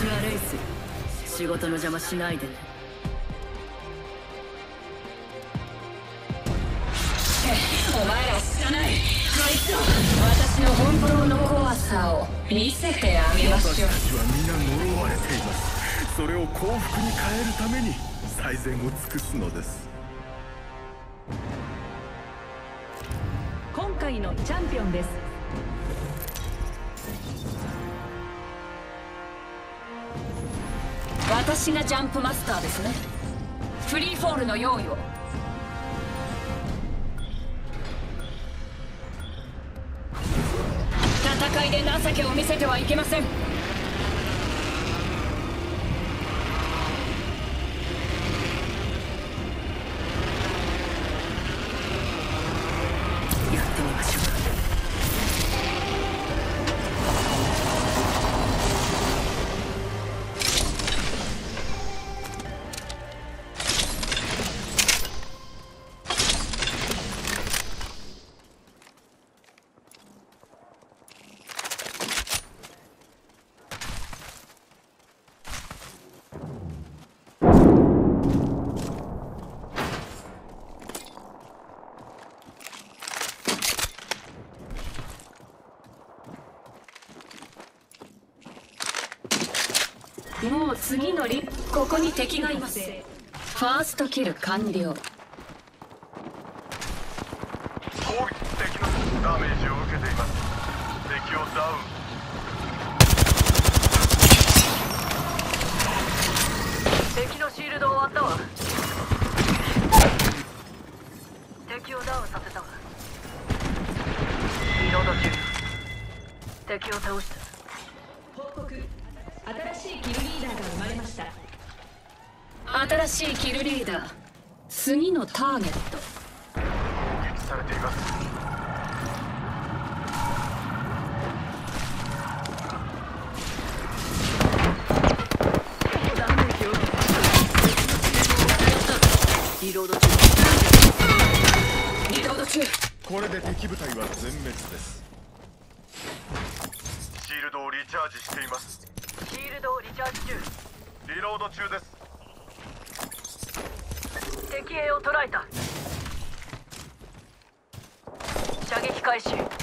私はレイス。仕事の邪魔しないでね。お前ら知らない。こいつ私の本当の怖さを見せてあげましょう私たちは皆呪われていますそれを幸福に変えるために最善を尽くすのです。今回のチャンピオンです私がジャンプマスターですね。フリーフォールの用意を。戦いで情けを見せてはいけません。もう次のリここに敵がいます。ファーストキル完了。攻撃敵のダメージを受けています。敵をダウン。敵のシールドを割ったわ。敵をダウンさせたわ。リロード。中敵を倒した新しいキルリーダー。次のターゲット。攻撃されています。リロード中リロード中これで敵部隊は全滅です。シールドをリチャージしています。シールドをリチャージ中。リロード中です敵兵を捕らえた。射撃開始。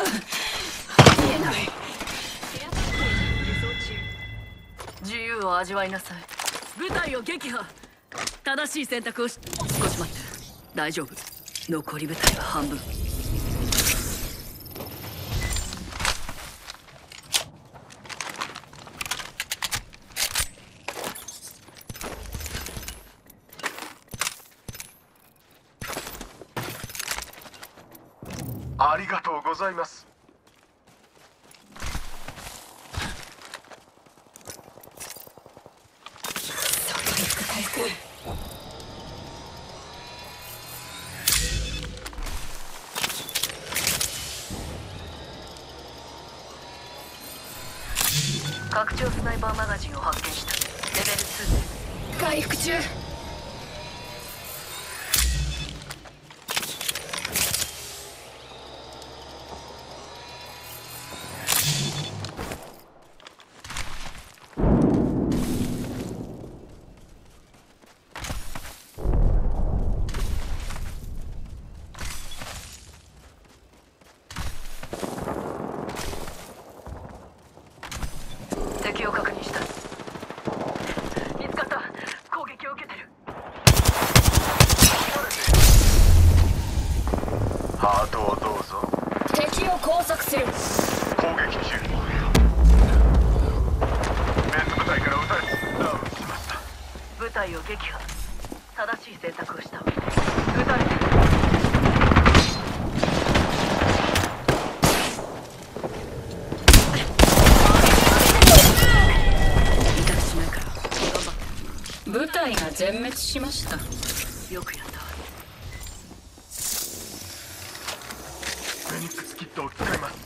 ンさせられた。ありえない自由を味わいなさい。部隊を撃破。正しい選択をし少し待って。大丈夫。残り部隊は半分。ありがとうございます。拡張スナイパーマガジンを発見した。レベル2です。回復中全滅しました。よくやったフェニックスキットを使います限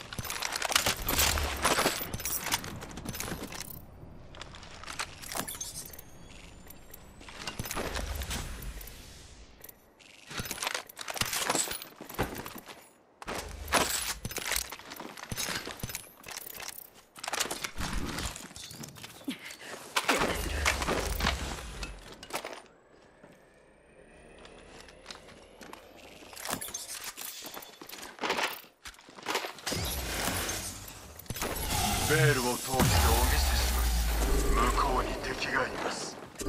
定するベールを通してお見せします。向こうに敵がいます。攻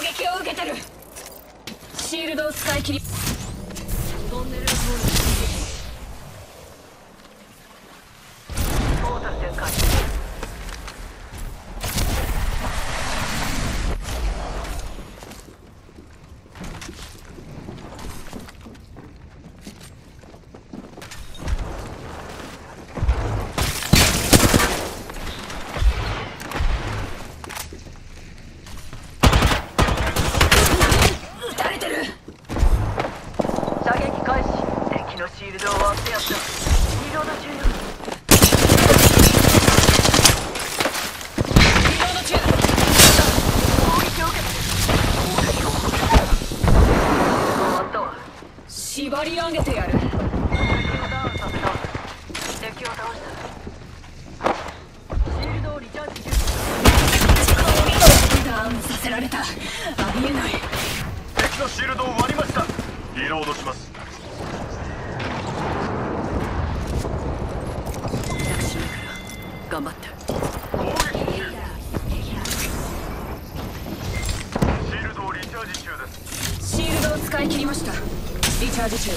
撃を受けてる。シールドを使い切り。トンネルを通るトータル展開撃たれてる射撃開始敵のシールドを割ってやったリロード中よリロード中攻撃を受けて終わったわ縛り上げてやる。敵をた敵を倒した。シールドをリチャージ中。ダウンさせられた。ありえない。敵のシールドを割りました。リロードします。ら頑張って。シールドを使い切りましたリチャージ中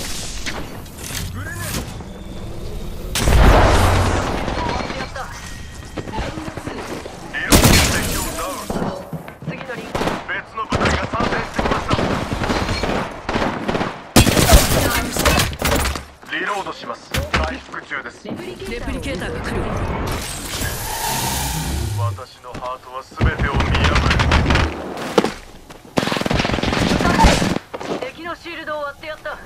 リロードします回復中ですレプリケーターが来る私のハートは全てを見破る敵のシールドを割ってやった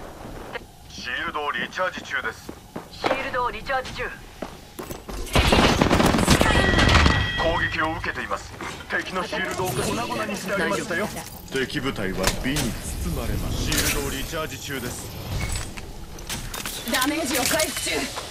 シールドをリチャージ中です。シールドをリチャージ中。攻撃を受けています。敵のシールドを粉々にしてあげましたよ。敵部隊は美に包まれます。シールドをリチャージ中です。ダメージを回復中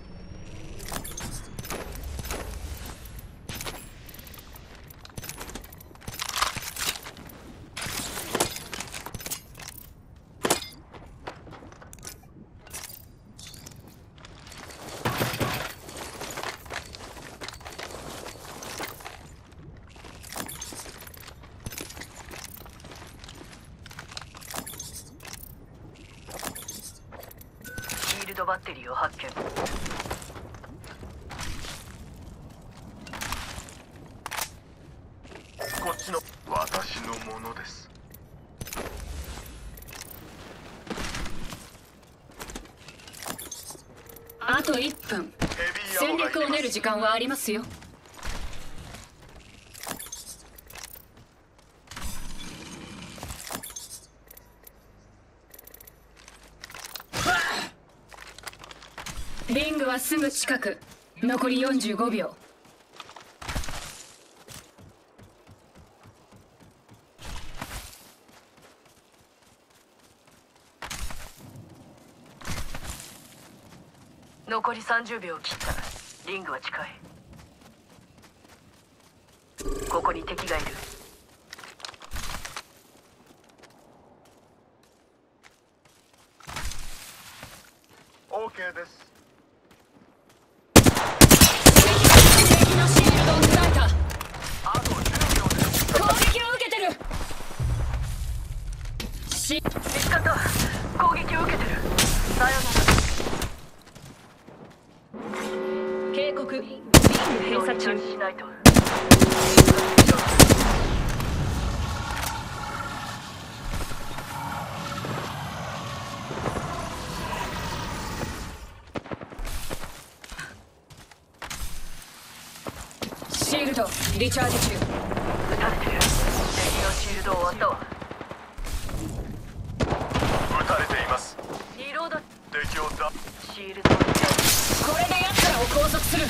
バッテリーを発見。こっちの。私のものです。あと1分。ヘビーア戦略を練る時間はありますよリングはすぐ近く。残り45秒。残り30秒を切ったリングは近い。ここに敵がいる。し見つかった攻撃を受けてるさよなら警告リング閉鎖中しないとシールドリチャージ中。撃たれてる。敵のシールドをわったわ。これで奴らを拘束する。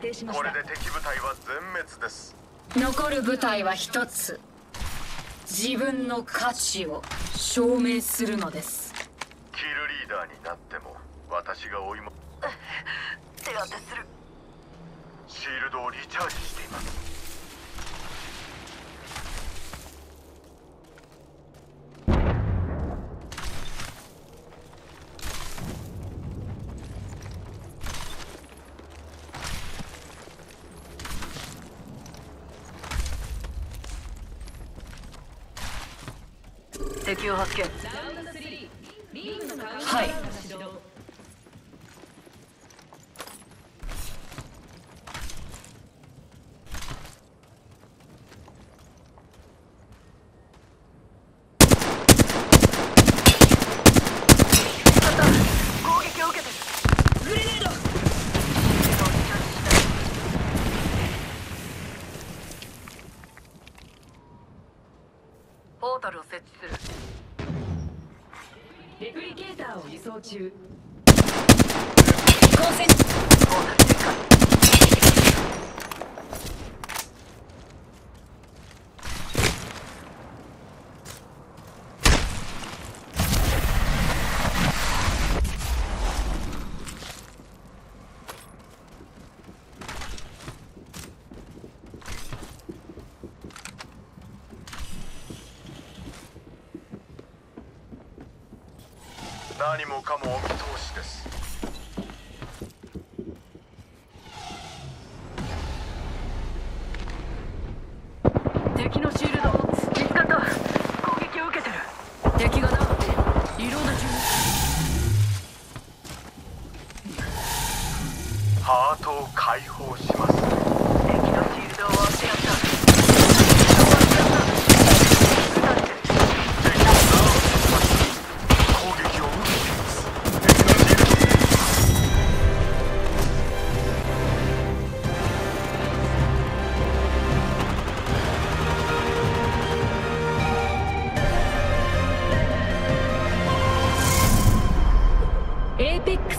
敵これで敵部隊は全滅です。残る部隊は一つ。自分の価値を証明するのです。キルリーダーになっても私が追いも 手当てする。シールドをリチャージ敵を発見。はい。攻撃を受けて。るグレネード。ポータルを設置するターを輸送中。光線何もかもお見通しです。敵のシールド見つかった攻撃を受けてる。敵がダウンリロード中。ハートを解放します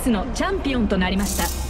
スのチャンピオンとなりました。